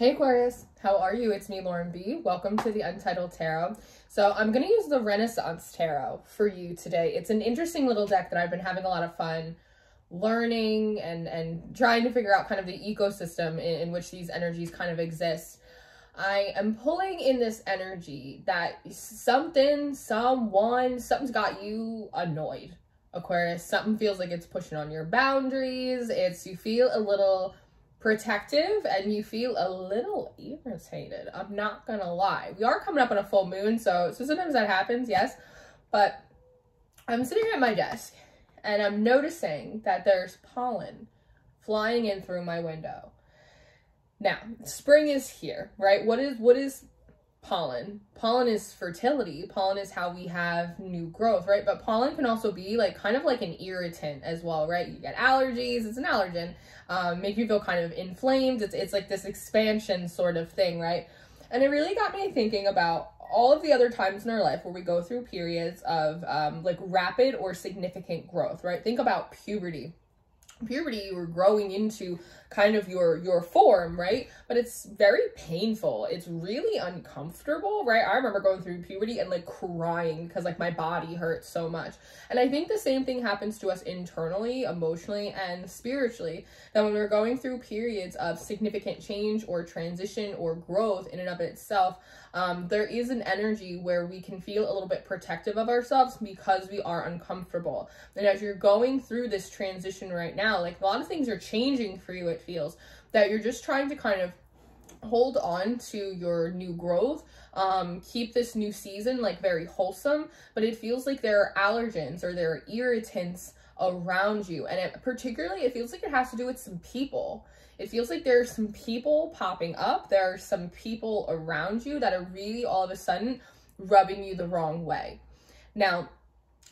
Hey Aquarius, how are you? It's me, Lauren B. Welcome to the Untitled Tarot. So I'm going to use the Renaissance Tarot for you today. It's an interesting little deck that I've been having a lot of fun learning and, and trying to figure out kind of the ecosystem in, in which these energies kind of exist. I am pulling in this energy that something, someone, something's got you annoyed. Aquarius, something feels like it's pushing on your boundaries. It's, you feel a little protective and you feel a little irritated. I'm not gonna lie. We are coming up on a full moon, so, so sometimes that happens, yes. But I'm sitting at my desk and I'm noticing that there's pollen flying in through my window. Now, spring is here, right? What is what is pollen. Pollen is fertility. Pollen is how we have new growth, right? But pollen can also be like kind of like an irritant as well, right? You get allergies, it's an allergen, um, make you feel kind of inflamed. It's, it's like this expansion sort of thing, right? And it really got me thinking about all of the other times in our life where we go through periods of um, like rapid or significant growth, right? Think about puberty puberty you were growing into kind of your your form right? But it's very painful. It's really uncomfortable right? I remember going through puberty and like crying because like my body hurts so much. And i think the same thing happens to us internally emotionally and spiritually that when we're going through periods of significant change or transition or growth in and of itself um, there is an energy where we can feel a little bit protective of ourselves because we are uncomfortable. And as you're going through this transition right now. Like a lot of things are changing for you, it feels that you're just trying to kind of hold on to your new growth um keep this new season like very wholesome but it feels like there are allergens or there are irritants around you and it, particularly it feels like it has to do with some people. It feels like there are some people popping up there are some people around you that are really all of a sudden rubbing you the wrong way. Now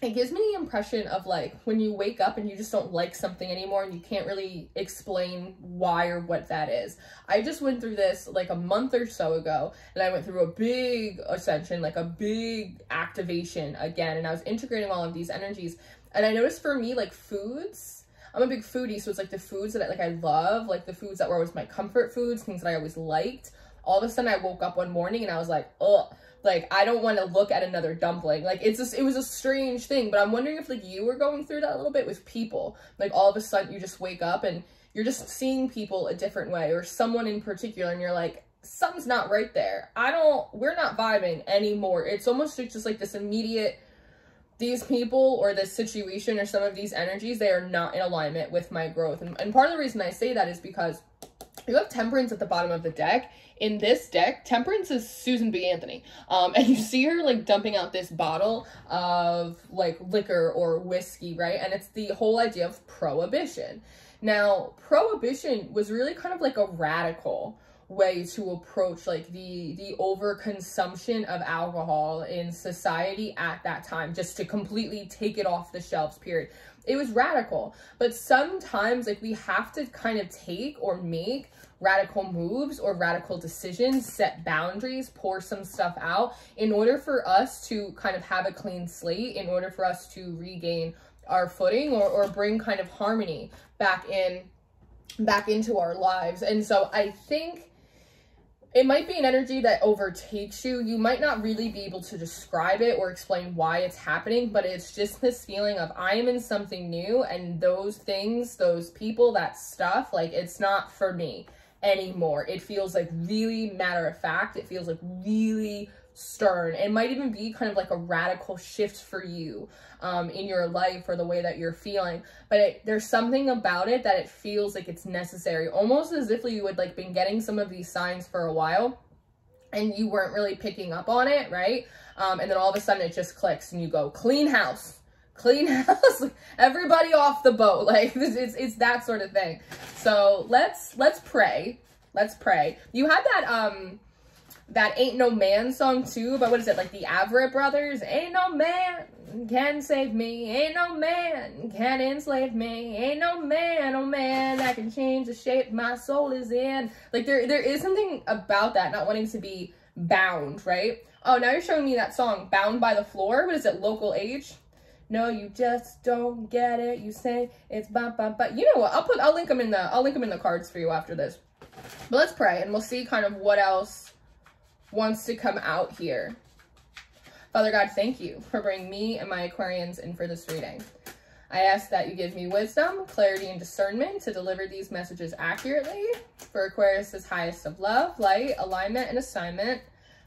it gives me the impression of like when you wake up and you just don't like something anymore and you can't really explain why or what that is. I just went through this like a month or so ago and I went through a big ascension, like a big activation again. And I was integrating all of these energies. And I noticed for me, like foods, I'm a big foodie. So it's like the foods that I, like I love, like the foods that were always my comfort foods, things that I always liked. All of a sudden I woke up one morning and I was like, ugh like I don't want to look at another dumpling. Like it's just it was a strange thing, but I'm wondering if like you were going through that a little bit with people. Like all of a sudden you just wake up and you're just seeing people a different way or someone in particular and you're like something's not right there. I don't we're not vibing anymore. It's almost just like this immediate these people or this situation or some of these energies, they are not in alignment with my growth. And, and part of the reason I say that is because you have temperance at the bottom of the deck. In this deck temperance is susan b. Anthony. Um and you see her like dumping out this bottle of like liquor or whiskey right? And it's the whole idea of prohibition. Now prohibition was really kind of like a radical way to approach like the the overconsumption of alcohol in society at that time just to completely take it off the shelves period. It was radical. But sometimes like we have to kind of take or make radical moves or radical decisions set boundaries pour some stuff out in order for us to kind of have a clean slate in order for us to regain our footing or, or bring kind of harmony back in back into our lives. And so i think it might be an energy that overtakes you. You might not really be able to describe it or explain why it's happening, but it's just this feeling of I am in something new and those things, those people, that stuff, like it's not for me anymore. It feels like really matter of fact. It feels like really stern. It might even be kind of like a radical shift for you um, in your life or the way that you're feeling. But it, there's something about it that it feels like it's necessary, almost as if you would like been getting some of these signs for a while and you weren't really picking up on it, right? Um, and then all of a sudden it just clicks and you go, clean house, clean house, everybody off the boat. Like it's, it's, that sort of thing. So let's, let's pray. Let's pray. You had that, um, that Ain't No Man song too, but what is it, like the Avett Brothers? Ain't no man can save me, ain't no man can enslave me, ain't no man, oh man, that can change the shape my soul is in. Like there, there is something about that, not wanting to be bound, right? Oh, now you're showing me that song, Bound by the Floor. What is it, Local H? No, you just don't get it. You say it's bum bum but you know what? I'll put I'll link them in the I'll link them in the cards for you after this. But let's pray and we'll see kind of what else wants to come out here. Father God, thank you for bringing me and my Aquarians in for this reading. I ask that you give me wisdom, clarity, and discernment to deliver these messages accurately for Aquarius' highest of love, light, alignment, and assignment.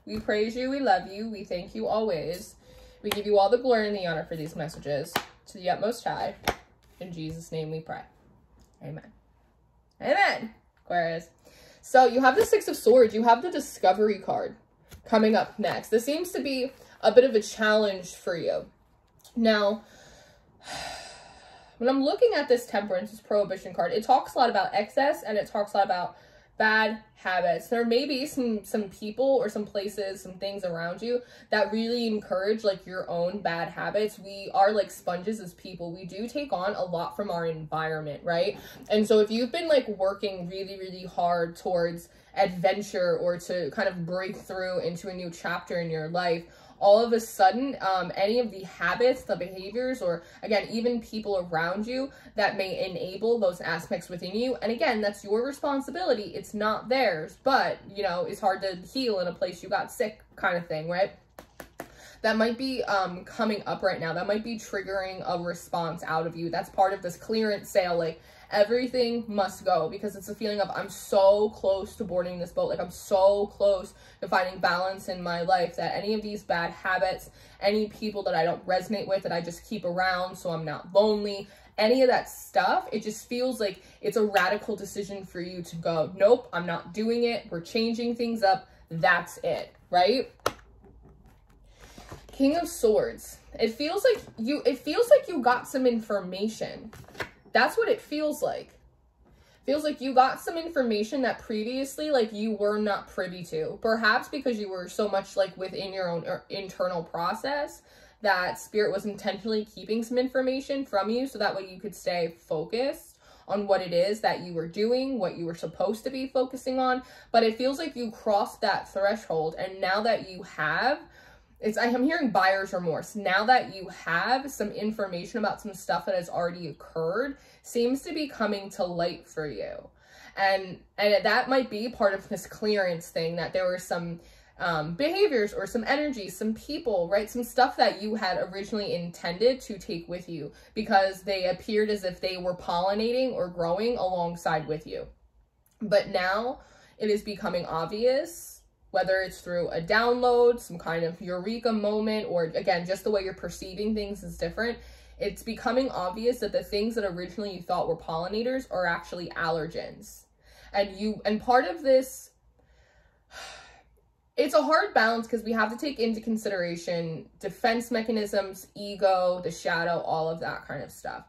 We praise you, we love you, we thank you always. We give you all the glory and the honor for these messages to the utmost high. In Jesus' name we pray. Amen. Amen. Aquarius. So you have the Six of Swords. You have the Discovery card coming up next. This seems to be a bit of a challenge for you. Now, when I'm looking at this Temperance, this Prohibition card, it talks a lot about excess and it talks a lot about bad habits. There may be some some people or some places, some things around you that really encourage like your own bad habits. We are like sponges as people. We do take on a lot from our environment, right? And so if you've been like working really really hard towards adventure or to kind of break through into a new chapter in your life, all of a sudden, um, any of the habits, the behaviors, or again, even people around you that may enable those aspects within you. And again, that's your responsibility. It's not theirs, but you know, it's hard to heal in a place you got sick kind of thing, right? that might be um, coming up right now. That might be triggering a response out of you. That's part of this clearance sale. Like everything must go because it's a feeling of I'm so close to boarding this boat. Like I'm so close to finding balance in my life that any of these bad habits, any people that I don't resonate with that I just keep around so I'm not lonely, any of that stuff, it just feels like it's a radical decision for you to go, nope, I'm not doing it. We're changing things up. That's it, right? King of Swords. It feels like you, it feels like you got some information that's what it feels like. Feels like you got some information that previously like you were not privy to. Perhaps because you were so much like within your own er, internal process that spirit was intentionally keeping some information from you so that way you could stay focused on what it is that you were doing, what you were supposed to be focusing on. But it feels like you crossed that threshold. And now that you have, it's I'm hearing buyer's remorse. Now that you have some information about some stuff that has already occurred, seems to be coming to light for you. And and that might be part of this clearance thing that there were some um, behaviors or some energy, some people, right? Some stuff that you had originally intended to take with you because they appeared as if they were pollinating or growing alongside with you. But now it is becoming obvious whether it's through a download, some kind of eureka moment, or again, just the way you're perceiving things is different. It's becoming obvious that the things that originally you thought were pollinators are actually allergens. And you, and part of this, it's a hard balance because we have to take into consideration defense mechanisms, ego, the shadow, all of that kind of stuff.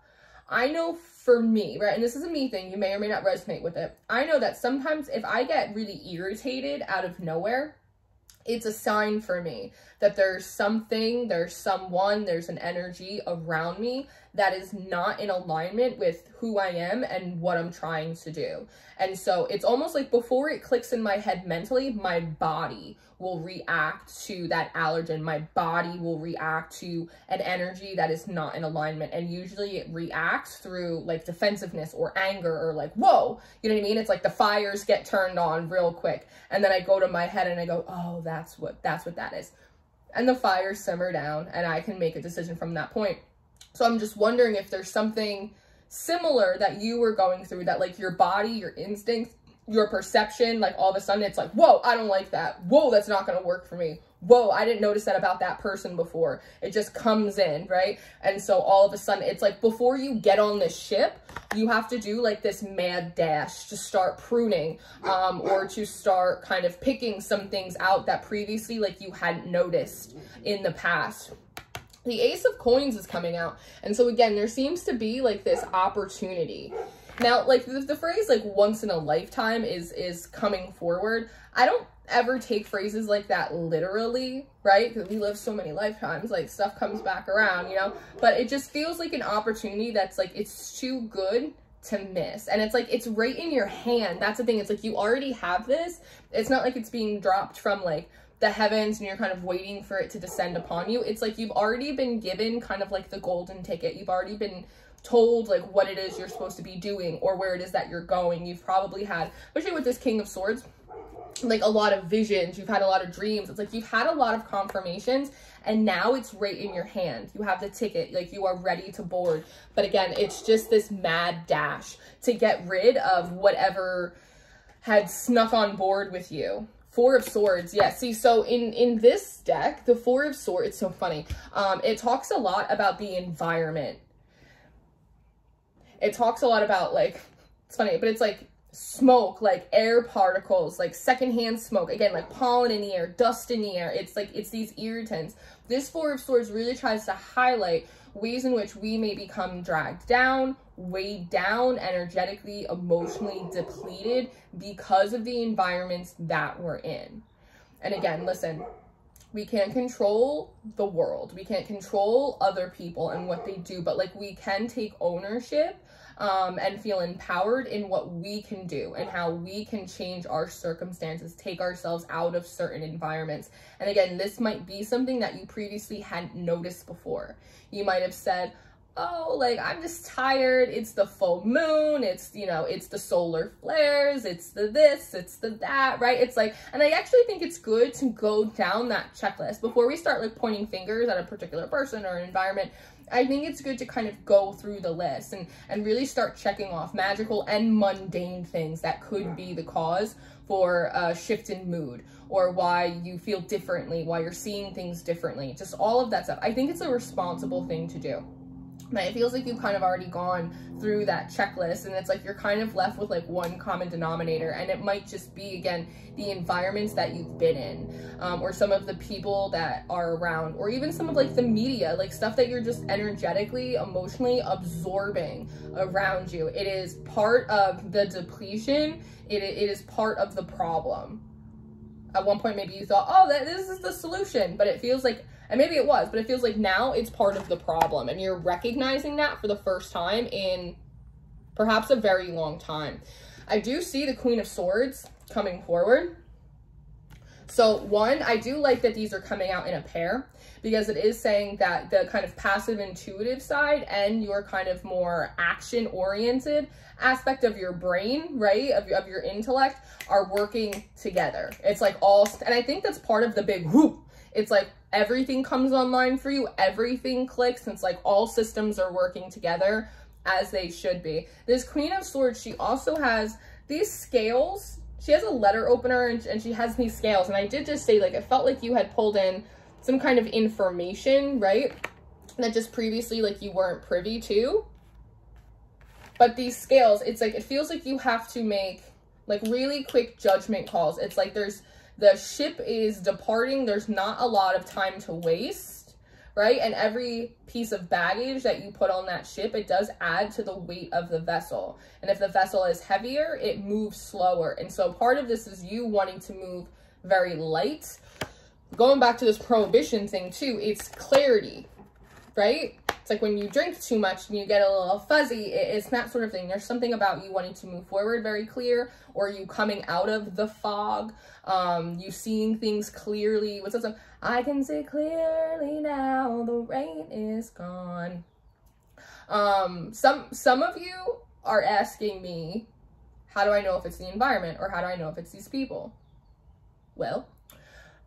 I know for me, right, and this is a me thing, you may or may not resonate with it. I know that sometimes if I get really irritated out of nowhere, it's a sign for me that there's something, there's someone, there's an energy around me that is not in alignment with who I am and what I'm trying to do. And so it's almost like before it clicks in my head mentally, my body will react to that allergen. My body will react to an energy that is not in alignment. And usually it reacts through like defensiveness or anger or like, whoa, you know what I mean? It's like the fires get turned on real quick. And then I go to my head and I go, oh, that's what, that's what that is. And the fires simmer down and I can make a decision from that point. So I'm just wondering if there's something similar that you were going through that like your body, your instincts, your perception, like all of a sudden it's like, whoa, I don't like that. Whoa, that's not going to work for me. Whoa, I didn't notice that about that person before. It just comes in, right? And so all of a sudden it's like before you get on this ship, you have to do like this mad dash to start pruning um, or to start kind of picking some things out that previously like you hadn't noticed in the past the ace of coins is coming out and so again there seems to be like this opportunity. Now like the, the phrase like once in a lifetime is is coming forward. I don't ever take phrases like that literally right? Because we live so many lifetimes like stuff comes back around you know? But it just feels like an opportunity that's like it's too good to miss. And it's like it's right in your hand. That's the thing. It's like you already have this. It's not like it's being dropped from like the heavens and you're kind of waiting for it to descend upon you. It's like you've already been given kind of like the golden ticket. You've already been told like what it is you're supposed to be doing or where it is that you're going. You've probably had, especially with this King of Swords, like a lot of visions, you've had a lot of dreams. It's like you've had a lot of confirmations and now it's right in your hand. You have the ticket, like you are ready to board. But again, it's just this mad dash to get rid of whatever had snuck on board with you. Four of Swords, yeah. See, so in in this deck, the Four of Swords, it's so funny. Um, it talks a lot about the environment. It talks a lot about like, it's funny, but it's like smoke, like air particles, like secondhand smoke. Again, like pollen in the air, dust in the air. It's like, it's these irritants. This Four of Swords really tries to highlight ways in which we may become dragged down, weighed down, energetically, emotionally depleted because of the environments that we're in. And again, listen, we can't control the world. We can't control other people and what they do, but like we can take ownership um, and feel empowered in what we can do and how we can change our circumstances, take ourselves out of certain environments. And again, this might be something that you previously hadn't noticed before. You might have said, oh, like I'm just tired. It's the full moon. It's, you know, it's the solar flares. It's the this, it's the that, right? It's like, and I actually think it's good to go down that checklist before we start like pointing fingers at a particular person or an environment. I think it's good to kind of go through the list and, and really start checking off magical and mundane things that could be the cause for a shift in mood or why you feel differently, why you're seeing things differently, just all of that stuff. I think it's a responsible thing to do it feels like you've kind of already gone through that checklist and it's like you're kind of left with like one common denominator and it might just be again the environments that you've been in um, or some of the people that are around or even some of like the media like stuff that you're just energetically emotionally absorbing around you. It is part of the depletion. It, it is part of the problem. At one point maybe you thought oh that this is the solution but it feels like and maybe it was, but it feels like now it's part of the problem. And you're recognizing that for the first time in perhaps a very long time. I do see the Queen of Swords coming forward. So one, I do like that these are coming out in a pair because it is saying that the kind of passive intuitive side and your kind of more action oriented aspect of your brain, right, of, of your intellect are working together. It's like all, and I think that's part of the big whoop. It's like everything comes online for you, everything clicks, and it's like all systems are working together as they should be. This Queen of Swords, she also has these scales. She has a letter opener and, and she has these scales. And I did just say, like, it felt like you had pulled in some kind of information, right? That just previously, like, you weren't privy to. But these scales, it's like, it feels like you have to make, like, really quick judgment calls. It's like there's the ship is departing. There's not a lot of time to waste, right? And every piece of baggage that you put on that ship, it does add to the weight of the vessel. And if the vessel is heavier, it moves slower. And so part of this is you wanting to move very light. Going back to this prohibition thing too, it's clarity, right? It's like when you drink too much and you get a little fuzzy, it's that sort of thing. There's something about you wanting to move forward very clear or you coming out of the fog, um, you seeing things clearly. What's that song? I can see clearly now, the rain is gone. Um, some, some of you are asking me, how do I know if it's the environment or how do I know if it's these people? Well,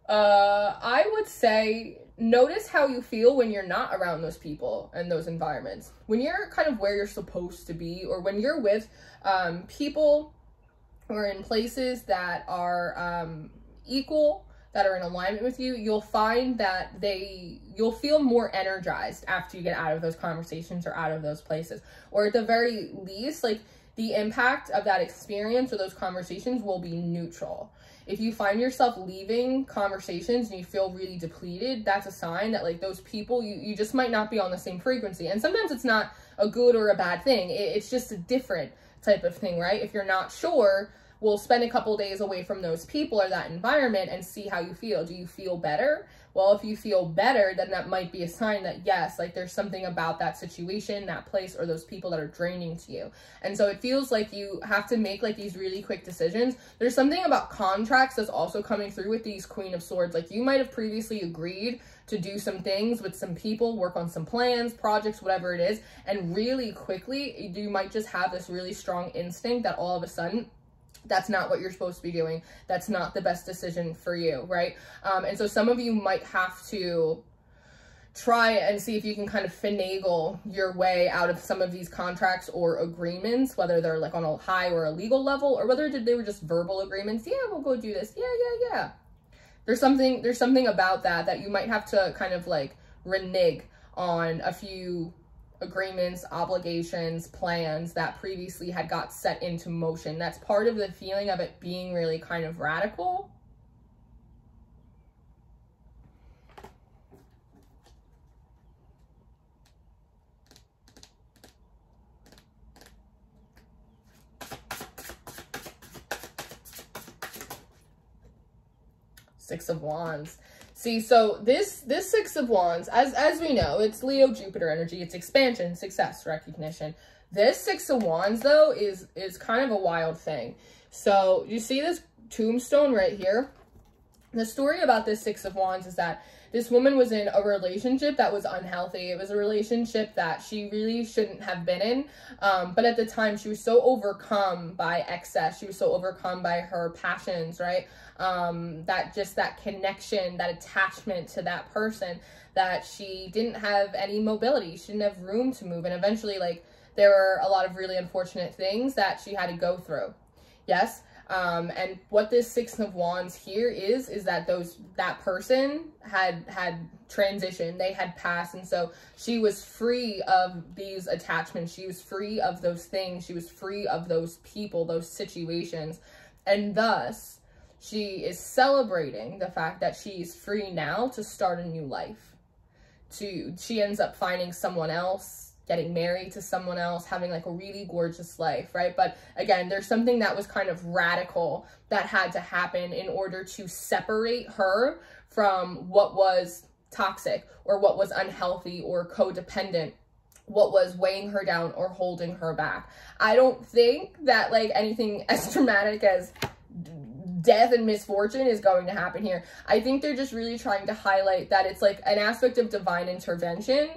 uh, I would say notice how you feel when you're not around those people and those environments. When you're kind of where you're supposed to be or when you're with um, people or in places that are um, equal, that are in alignment with you, you'll find that they, you'll feel more energized after you get out of those conversations or out of those places. Or at the very least, like the impact of that experience or those conversations will be neutral if you find yourself leaving conversations and you feel really depleted, that's a sign that like those people, you, you just might not be on the same frequency. And sometimes it's not a good or a bad thing. It, it's just a different type of thing, right? If you're not sure we'll spend a couple days away from those people or that environment and see how you feel. Do you feel better? Well, if you feel better, then that might be a sign that yes, like there's something about that situation, that place, or those people that are draining to you. And so it feels like you have to make like these really quick decisions. There's something about contracts that's also coming through with these Queen of Swords. Like you might have previously agreed to do some things with some people, work on some plans, projects, whatever it is. And really quickly, you might just have this really strong instinct that all of a sudden that's not what you're supposed to be doing. That's not the best decision for you, right? Um, and so some of you might have to try and see if you can kind of finagle your way out of some of these contracts or agreements, whether they're like on a high or a legal level, or whether they were just verbal agreements. Yeah, we'll go do this. Yeah, yeah, yeah. There's something, there's something about that that you might have to kind of like renege on a few agreements, obligations, plans that previously had got set into motion. That's part of the feeling of it being really kind of radical. Six of Wands. See, so this this Six of Wands, as as we know, it's Leo Jupiter energy. It's expansion, success, recognition. This Six of Wands, though, is is kind of a wild thing. So you see this tombstone right here? The story about this Six of Wands is that this woman was in a relationship that was unhealthy. It was a relationship that she really shouldn't have been in. Um, but at the time, she was so overcome by excess. She was so overcome by her passions, right? Um, that just that connection, that attachment to that person that she didn't have any mobility. She didn't have room to move. And eventually, like, there were a lot of really unfortunate things that she had to go through. Yes. Um, and what this six of wands here is, is that those, that person had, had transitioned, they had passed. And so she was free of these attachments. She was free of those things. She was free of those people, those situations. And thus, she is celebrating the fact that she's free now to start a new life. To she ends up finding someone else, getting married to someone else, having like a really gorgeous life, right? But again, there's something that was kind of radical that had to happen in order to separate her from what was toxic or what was unhealthy or codependent what was weighing her down or holding her back. I don't think that like anything as dramatic as death and misfortune is going to happen here. I think they're just really trying to highlight that it's like an aspect of divine intervention.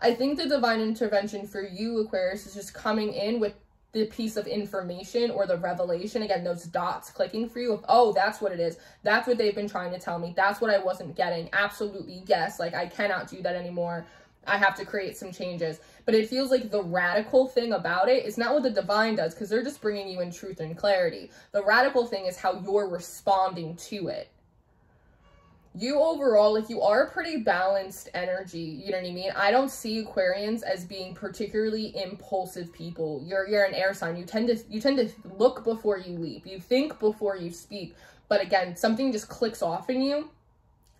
I think the divine intervention for you, Aquarius, is just coming in with the piece of information or the revelation. Again, those dots clicking for you of, oh, that's what it is. That's what they've been trying to tell me. That's what I wasn't getting. Absolutely, yes. Like, I cannot do that anymore. I have to create some changes. But it feels like the radical thing about it is not what the divine does because they're just bringing you in truth and clarity. The radical thing is how you're responding to it. You overall, like you are a pretty balanced energy, you know what I mean? I don't see Aquarians as being particularly impulsive people. You're you're an air sign. You tend to you tend to look before you leap. You think before you speak. But again, something just clicks off in you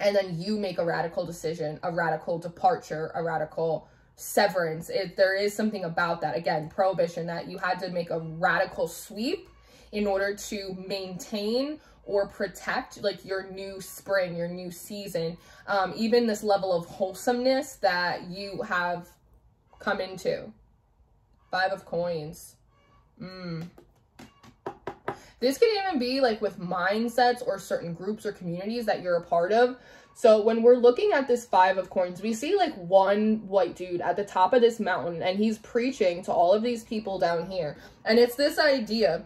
and then you make a radical decision, a radical departure, a radical severance. It, there is something about that, again, prohibition, that you had to make a radical sweep in order to maintain or protect like your new spring, your new season, um, even this level of wholesomeness that you have come into. Five of coins. Mm. This could even be like with mindsets or certain groups or communities that you're a part of. So when we're looking at this five of coins, we see like one white dude at the top of this mountain and he's preaching to all of these people down here. And it's this idea.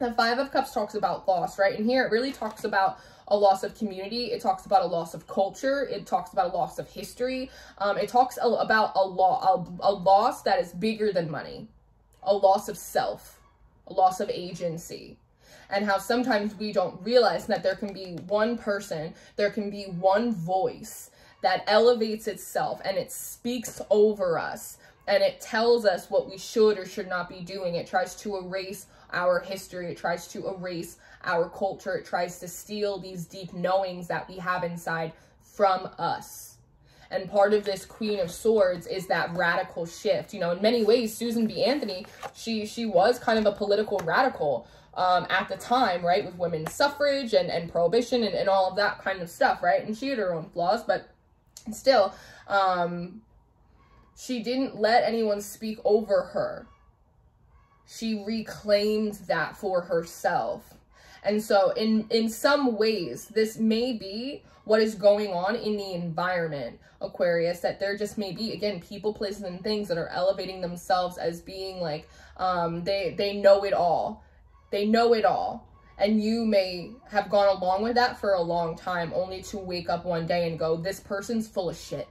The five of cups talks about loss, right? And here it really talks about a loss of community. It talks about a loss of culture. It talks about a loss of history. Um, it talks about a, lo a, a loss that is bigger than money, a loss of self, a loss of agency and how sometimes we don't realize that there can be one person, there can be one voice that elevates itself and it speaks over us and it tells us what we should or should not be doing. It tries to erase our history. It tries to erase our culture. It tries to steal these deep knowings that we have inside from us. And part of this Queen of Swords is that radical shift. You know, in many ways, Susan B. Anthony, she, she was kind of a political radical um, at the time, right, with women's suffrage and, and prohibition and, and all of that kind of stuff, right? And she had her own flaws, but still, um, she didn't let anyone speak over her. She reclaimed that for herself. And so in, in some ways, this may be what is going on in the environment, Aquarius, that there just may be, again, people, places, and things that are elevating themselves as being like, um, they, they know it all. They know it all. And you may have gone along with that for a long time, only to wake up one day and go, this person's full of shit.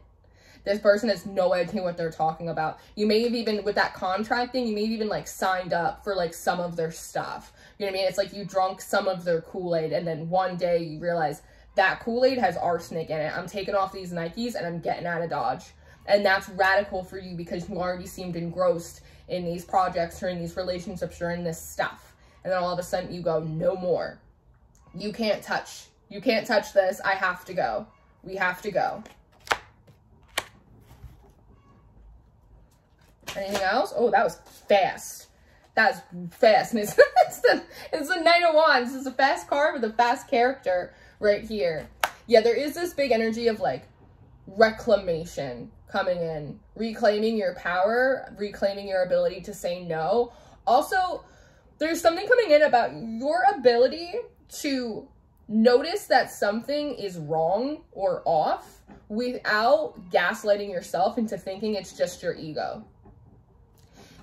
This person has no idea what they're talking about. You may have even, with that contracting, you may have even like signed up for like some of their stuff. You know what I mean? It's like you drunk some of their Kool-Aid and then one day you realize that Kool-Aid has arsenic in it. I'm taking off these Nikes and I'm getting out of Dodge. And that's radical for you because you already seemed engrossed in these projects or in these relationships or in this stuff. And then all of a sudden you go, no more. You can't touch. You can't touch this. I have to go. We have to go. Anything else? Oh, that was fast. That's fast. It's, it's, the, it's the Knight of Wands. It's a fast card with a fast character right here. Yeah, there is this big energy of like reclamation coming in, reclaiming your power, reclaiming your ability to say no. Also, there's something coming in about your ability to notice that something is wrong or off without gaslighting yourself into thinking it's just your ego.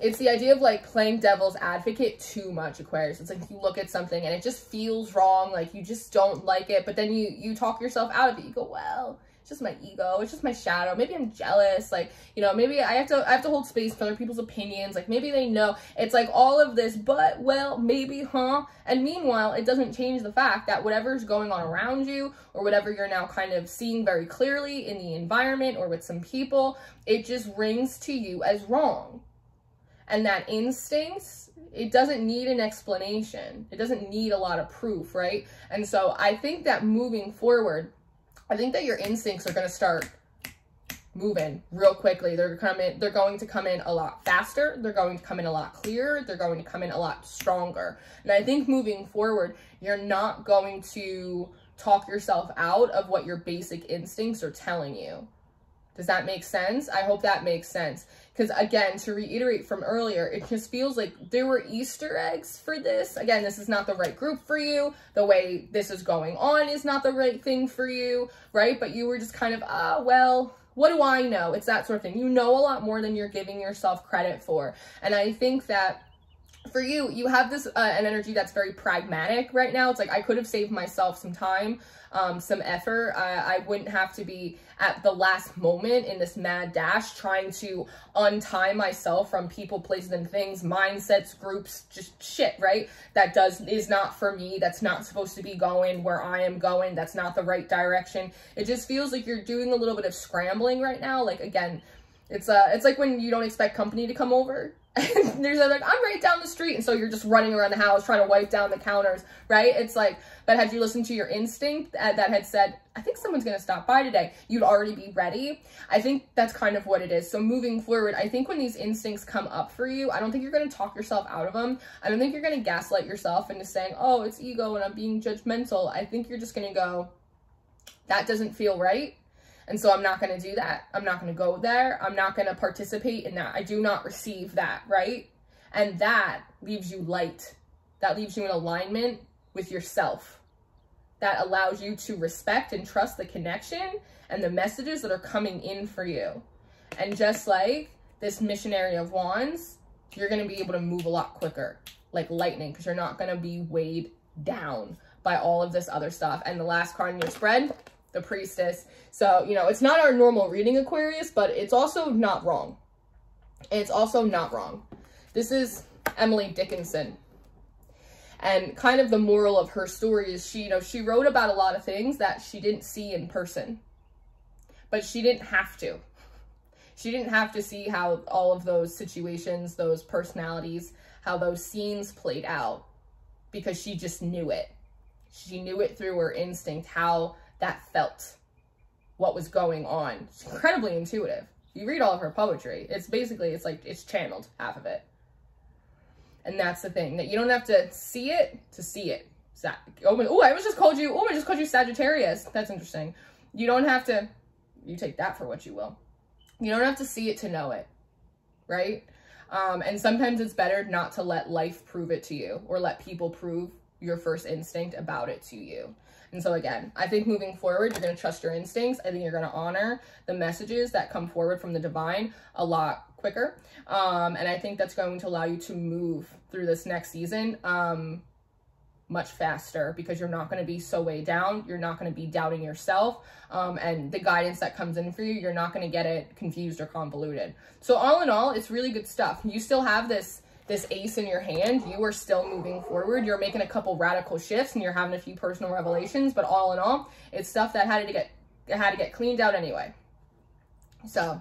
It's the idea of like playing devil's advocate too much, Aquarius. It's like you look at something and it just feels wrong, like you just don't like it, but then you you talk yourself out of it. You go, well, it's just my ego, it's just my shadow. Maybe I'm jealous, like, you know, maybe I have to I have to hold space for other people's opinions. Like maybe they know. It's like all of this, but well, maybe, huh? And meanwhile, it doesn't change the fact that whatever's going on around you or whatever you're now kind of seeing very clearly in the environment or with some people, it just rings to you as wrong and that instincts, it doesn't need an explanation. It doesn't need a lot of proof, right? And so I think that moving forward, I think that your instincts are going to start moving real quickly. They're coming, they're going to come in a lot faster. They're going to come in a lot clearer. They're going to come in a lot stronger. And I think moving forward, you're not going to talk yourself out of what your basic instincts are telling you. Does that make sense? I hope that makes sense. Because again, to reiterate from earlier, it just feels like there were Easter eggs for this. Again, this is not the right group for you. The way this is going on is not the right thing for you, right? But you were just kind of, ah, well, what do I know? It's that sort of thing. You know a lot more than you're giving yourself credit for. And I think that for you, you have this uh, an energy that's very pragmatic right now. It's like I could have saved myself some time, um, some effort. I, I wouldn't have to be at the last moment in this mad dash trying to untie myself from people, places, and things, mindsets, groups, just shit, right? That does is not for me. That's not supposed to be going where I am going. That's not the right direction. It just feels like you're doing a little bit of scrambling right now. Like again, it's uh, it's like when you don't expect company to come over there's like, I'm right down the street. And so you're just running around the house trying to wipe down the counters, right? It's like, but had you listened to your instinct that, that had said, I think someone's going to stop by today, you'd already be ready. I think that's kind of what it is. So moving forward, I think when these instincts come up for you, I don't think you're going to talk yourself out of them. I don't think you're going to gaslight yourself into saying, oh, it's ego and I'm being judgmental. I think you're just going to go, that doesn't feel right and so I'm not going to do that. I'm not going to go there. I'm not going to participate in that. I do not receive that, right? And that leaves you light. That leaves you in alignment with yourself. That allows you to respect and trust the connection and the messages that are coming in for you. And just like this missionary of wands, you're going to be able to move a lot quicker, like lightning, because you're not going to be weighed down by all of this other stuff. And the last card in your spread, the priestess. So, you know, it's not our normal reading Aquarius, but it's also not wrong. it's also not wrong. This is Emily Dickinson. And kind of the moral of her story is she, you know, she wrote about a lot of things that she didn't see in person. But she didn't have to. She didn't have to see how all of those situations, those personalities, how those scenes played out because she just knew it. She knew it through her instinct, how that felt what was going on. It's incredibly intuitive. You read all of her poetry. It's basically, it's like, it's channeled, half of it. And that's the thing that you don't have to see it to see it. Oh, I was just called you. Oh, I just called you Sagittarius. That's interesting. You don't have to. You take that for what you will. You don't have to see it to know it, right? Um, and sometimes it's better not to let life prove it to you or let people prove your first instinct about it to you. And so again, I think moving forward, you're going to trust your instincts. I think you're going to honor the messages that come forward from the divine a lot quicker. Um, and I think that's going to allow you to move through this next season um, much faster because you're not going to be so way down. You're not going to be doubting yourself. Um, and the guidance that comes in for you, you're not going to get it confused or convoluted. So all in all, it's really good stuff. You still have this this ace in your hand, you are still moving forward. You're making a couple radical shifts and you're having a few personal revelations, but all in all, it's stuff that had to get had to get cleaned out anyway. So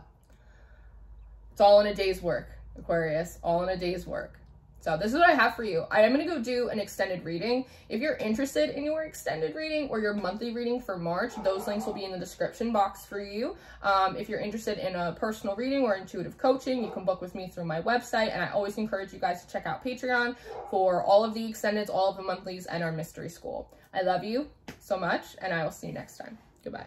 it's all in a day's work, Aquarius, all in a day's work. So this is what I have for you. I am going to go do an extended reading. If you're interested in your extended reading or your monthly reading for March, those links will be in the description box for you. Um, if you're interested in a personal reading or intuitive coaching, you can book with me through my website. And I always encourage you guys to check out Patreon for all of the extendeds, all of the monthlies, and our mystery school. I love you so much, and I will see you next time. Goodbye.